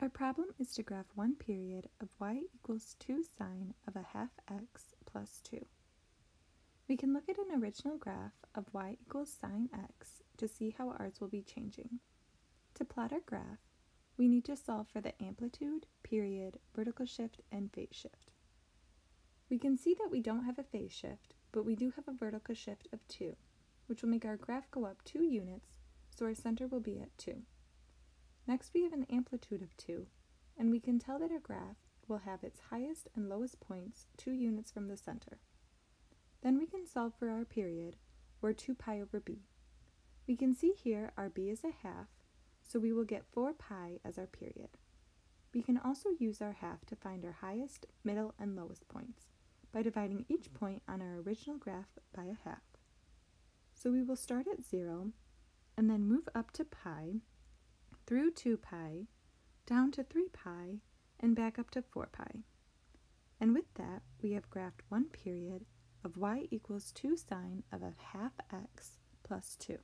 Our problem is to graph one period of y equals 2 sine of a half x plus 2. We can look at an original graph of y equals sine x to see how ours will be changing. To plot our graph, we need to solve for the amplitude, period, vertical shift, and phase shift. We can see that we don't have a phase shift, but we do have a vertical shift of 2, which will make our graph go up 2 units, so our center will be at 2. Next we have an amplitude of 2, and we can tell that our graph will have its highest and lowest points 2 units from the center. Then we can solve for our period, or 2 pi over b. We can see here our b is a half, so we will get 4 pi as our period. We can also use our half to find our highest, middle, and lowest points by dividing each point on our original graph by a half. So we will start at 0 and then move up to pi through 2 pi, down to 3 pi, and back up to 4 pi. And with that, we have graphed one period of y equals 2 sine of a half x plus 2.